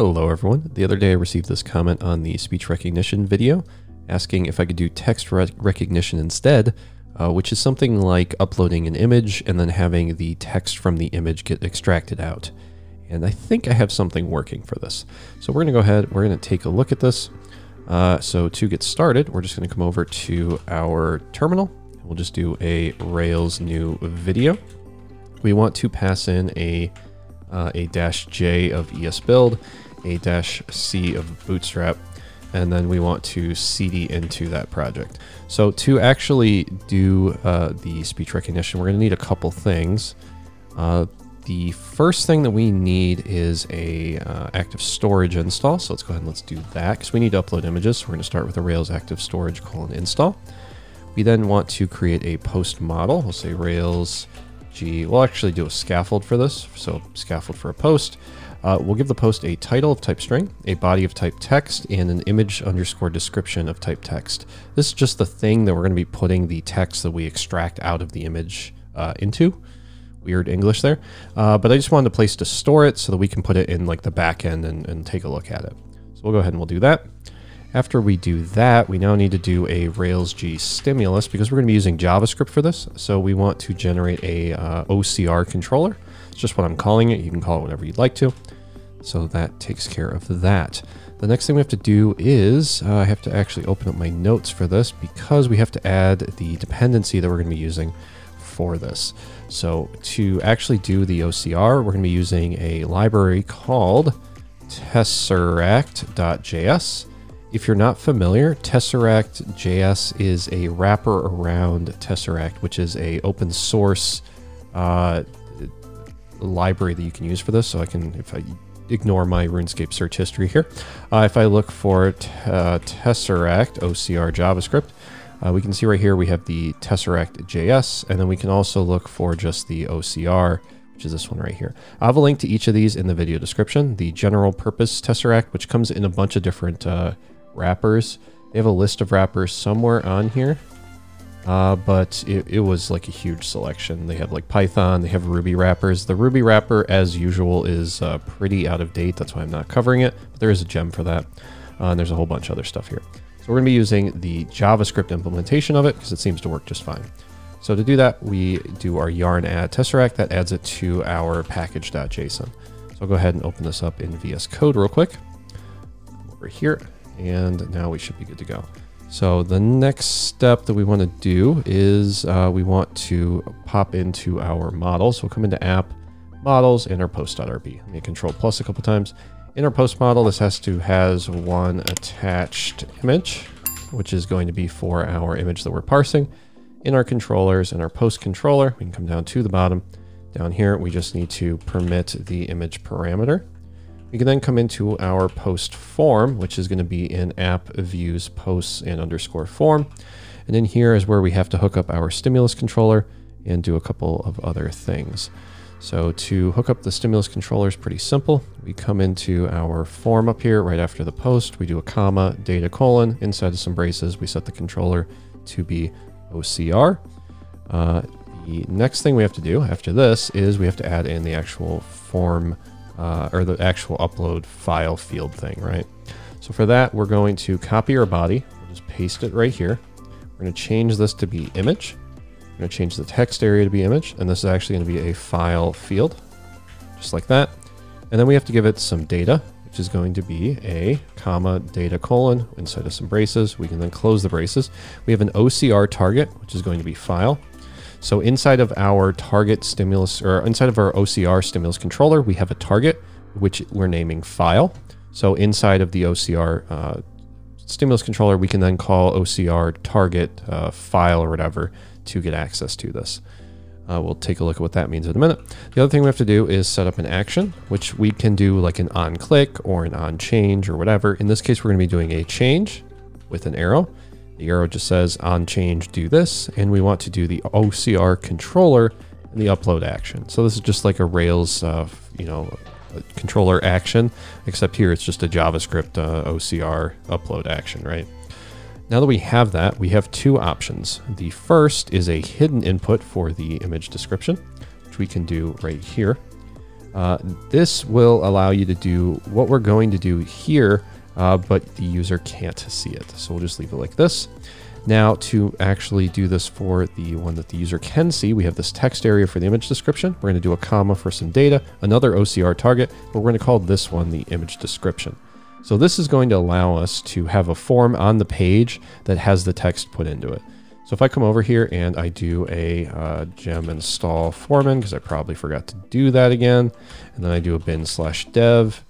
Hello everyone. The other day I received this comment on the speech recognition video asking if I could do text rec recognition instead, uh, which is something like uploading an image and then having the text from the image get extracted out. And I think I have something working for this. So we're going to go ahead, we're going to take a look at this. Uh, so to get started, we're just going to come over to our terminal. We'll just do a Rails new video. We want to pass in a uh, a dash J of ES build, a dash C of bootstrap, and then we want to CD into that project. So to actually do uh, the speech recognition, we're going to need a couple things. Uh, the first thing that we need is a uh, active storage install. So let's go ahead and let's do that because we need to upload images. So we're going to start with a Rails active storage colon install. We then want to create a post model. We'll say Rails G. We'll actually do a scaffold for this. So scaffold for a post. Uh, we'll give the post a title of type string, a body of type text, and an image underscore description of type text. This is just the thing that we're going to be putting the text that we extract out of the image uh, into. Weird English there. Uh, but I just wanted a place to store it so that we can put it in like the back end and, and take a look at it. So we'll go ahead and we'll do that. After we do that, we now need to do a Rails G stimulus because we're going to be using JavaScript for this. So we want to generate a uh, OCR controller. Just what I'm calling it. You can call it whatever you'd like to. So that takes care of that. The next thing we have to do is uh, I have to actually open up my notes for this because we have to add the dependency that we're going to be using for this. So to actually do the OCR, we're going to be using a library called tesseract.js. If you're not familiar, Tesseract.js is a wrapper around Tesseract, which is a open source uh, library that you can use for this. So I can, if I ignore my RuneScape search history here, uh, if I look for uh, Tesseract OCR JavaScript, uh, we can see right here we have the Tesseract JS, and then we can also look for just the OCR, which is this one right here. I have a link to each of these in the video description. The general purpose Tesseract, which comes in a bunch of different uh, wrappers. They have a list of wrappers somewhere on here. Uh, but it, it, was like a huge selection. They have like Python, they have Ruby wrappers. The Ruby wrapper, as usual, is uh, pretty out of date. That's why I'm not covering it. But there is a gem for that. Uh, and there's a whole bunch of other stuff here. So we're going to be using the JavaScript implementation of it because it seems to work just fine. So to do that, we do our yarn add tesseract. That adds it to our package.json. So I'll go ahead and open this up in VS Code real quick. Over here and now we should be good to go. So the next step that we want to do is uh, we want to pop into our models. So we'll come into app, models, our post.rb. Let me control plus a couple times. In our post model, this has to has one attached image, which is going to be for our image that we're parsing. In our controllers and our post controller, we can come down to the bottom. Down here, we just need to permit the image parameter. We can then come into our post form, which is going to be in app views posts and underscore form. And then here is where we have to hook up our stimulus controller and do a couple of other things. So to hook up the stimulus controller is pretty simple. We come into our form up here right after the post. We do a comma, data colon, inside of some braces. We set the controller to be OCR. Uh, the next thing we have to do after this is we have to add in the actual form uh, or the actual upload file field thing, right? So for that, we're going to copy our body. We'll just paste it right here. We're going to change this to be image. We're going to change the text area to be image. And this is actually going to be a file field, just like that. And then we have to give it some data, which is going to be a comma data colon inside of some braces. We can then close the braces. We have an OCR target, which is going to be file. So inside of our target stimulus or inside of our OCR stimulus controller, we have a target, which we're naming file. So inside of the OCR uh, stimulus controller, we can then call OCR target uh, file or whatever to get access to this. Uh, we'll take a look at what that means in a minute. The other thing we have to do is set up an action, which we can do like an on click or an on change or whatever. In this case, we're going to be doing a change with an arrow. The arrow just says on change, do this. And we want to do the OCR controller and the upload action. So this is just like a Rails, uh, you know, controller action, except here it's just a JavaScript uh, OCR upload action, right? Now that we have that, we have two options. The first is a hidden input for the image description, which we can do right here. Uh, this will allow you to do what we're going to do here, uh, but the user can't see it. So we'll just leave it like this. Now to actually do this for the one that the user can see, we have this text area for the image description. We're going to do a comma for some data, another OCR target, but we're going to call this one the image description. So this is going to allow us to have a form on the page that has the text put into it. So if I come over here and I do a uh, gem install foreman, because I probably forgot to do that again, and then I do a bin slash dev,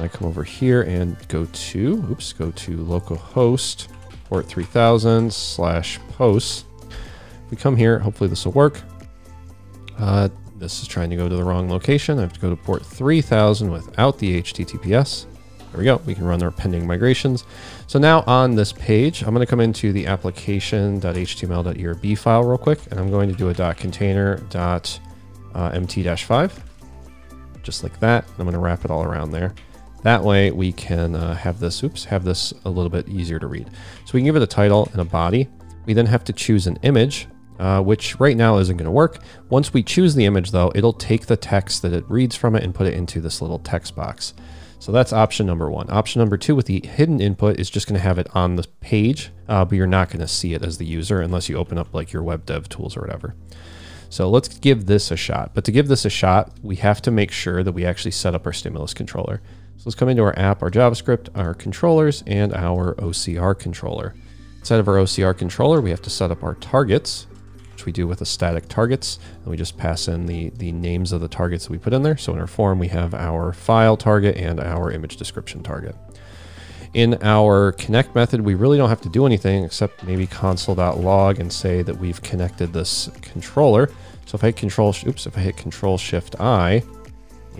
I come over here and go to, oops, go to localhost port 3000 slash posts. we come here, hopefully this will work. Uh, this is trying to go to the wrong location. I have to go to port 3000 without the HTTPS. There we go. We can run our pending migrations. So now on this page, I'm going to come into the application.html.erb file real quick, and I'm going to do a dot container dot uh, mt-5, just like that. I'm going to wrap it all around there. That way we can uh, have this, oops, have this a little bit easier to read. So we can give it a title and a body. We then have to choose an image, uh, which right now isn't going to work. Once we choose the image though, it'll take the text that it reads from it and put it into this little text box. So that's option number one. Option number two with the hidden input is just going to have it on the page, uh, but you're not going to see it as the user unless you open up like your web dev tools or whatever. So let's give this a shot. But to give this a shot, we have to make sure that we actually set up our stimulus controller. So let's come into our app, our JavaScript, our controllers, and our OCR controller. Inside of our OCR controller, we have to set up our targets which we do with a static targets. And we just pass in the, the names of the targets that we put in there. So in our form, we have our file target and our image description target. In our connect method, we really don't have to do anything except maybe console.log and say that we've connected this controller. So if I hit control, oops, if I hit control shift I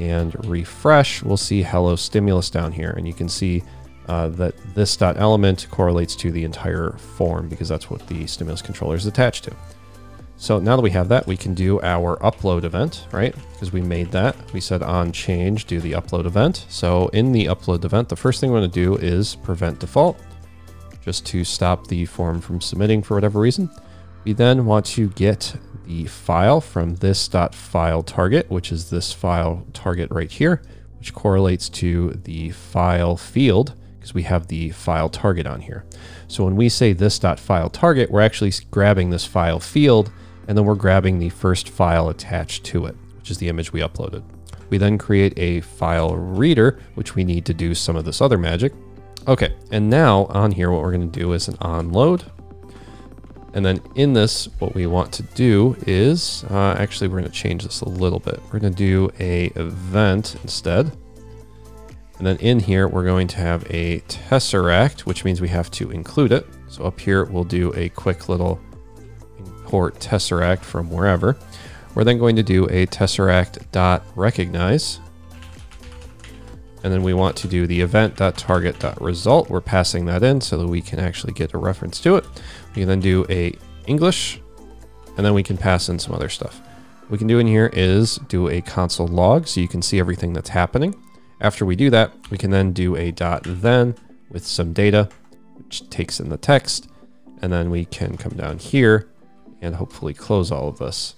and refresh, we'll see hello stimulus down here. And you can see uh, that this dot element correlates to the entire form because that's what the stimulus controller is attached to. So now that we have that, we can do our upload event, right? Because we made that. We said on change, do the upload event. So in the upload event, the first thing we're going to do is prevent default, just to stop the form from submitting for whatever reason. We then want to get the file from this dot .file target, which is this file target right here, which correlates to the file field because we have the file target on here. So when we say this dot .file target, we're actually grabbing this file field and then we're grabbing the first file attached to it, which is the image we uploaded. We then create a file reader, which we need to do some of this other magic. Okay, and now on here, what we're gonna do is an onload. And then in this, what we want to do is, uh, actually, we're gonna change this a little bit. We're gonna do a event instead. And then in here, we're going to have a tesseract, which means we have to include it. So up here, we'll do a quick little import tesseract from wherever. We're then going to do a tesseract dot recognize. And then we want to do the event dot target result. We're passing that in so that we can actually get a reference to it. We can then do a English, and then we can pass in some other stuff. What we can do in here is do a console log so you can see everything that's happening. After we do that, we can then do a dot then with some data, which takes in the text. And then we can come down here and hopefully close all of this.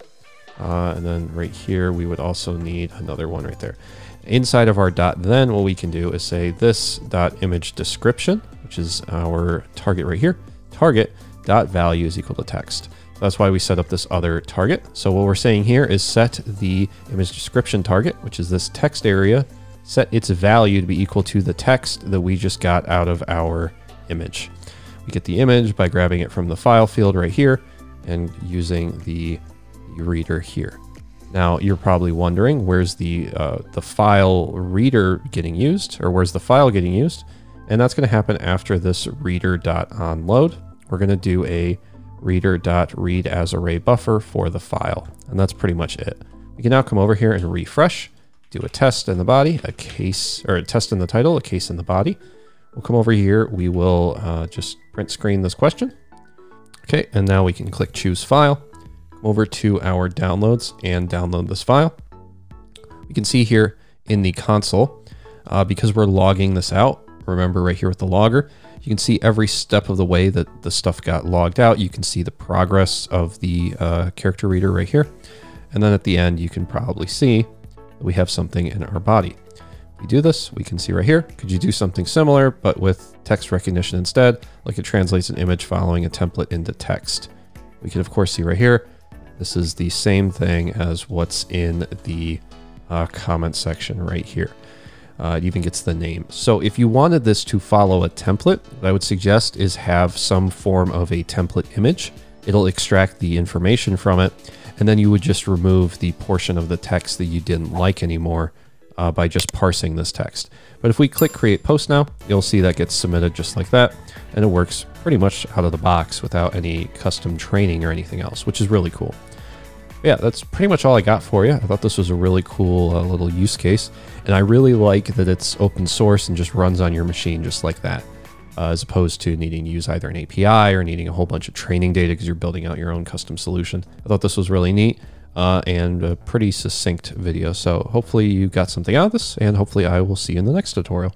Uh, and then right here, we would also need another one right there. Inside of our dot then, what we can do is say this dot image description, which is our target right here, target dot value is equal to text. That's why we set up this other target. So what we're saying here is set the image description target, which is this text area, set its value to be equal to the text that we just got out of our image. We get the image by grabbing it from the file field right here, and using the reader here. Now you're probably wondering where's the uh, the file reader getting used or where's the file getting used? And that's going to happen after this reader.onload. We're going to do a reader.read as array buffer for the file. And that's pretty much it. We can now come over here and refresh, do a test in the body, a case or a test in the title, a case in the body. We'll come over here. We will uh, just print screen this question. Okay, and now we can click choose file, over to our downloads and download this file. We can see here in the console, uh, because we're logging this out, remember right here with the logger, you can see every step of the way that the stuff got logged out. You can see the progress of the uh, character reader right here. And then at the end, you can probably see that we have something in our body. We do this, we can see right here, could you do something similar, but with text recognition instead, like it translates an image following a template into text. We can of course see right here, this is the same thing as what's in the uh, comment section right here. Uh, it even gets the name. So if you wanted this to follow a template, what I would suggest is have some form of a template image. It'll extract the information from it, and then you would just remove the portion of the text that you didn't like anymore uh, by just parsing this text. But if we click create post now, you'll see that gets submitted just like that, and it works pretty much out of the box without any custom training or anything else, which is really cool yeah, that's pretty much all I got for you. I thought this was a really cool uh, little use case, and I really like that it's open source and just runs on your machine just like that, uh, as opposed to needing to use either an API or needing a whole bunch of training data because you're building out your own custom solution. I thought this was really neat uh, and a pretty succinct video. So hopefully you got something out of this, and hopefully I will see you in the next tutorial.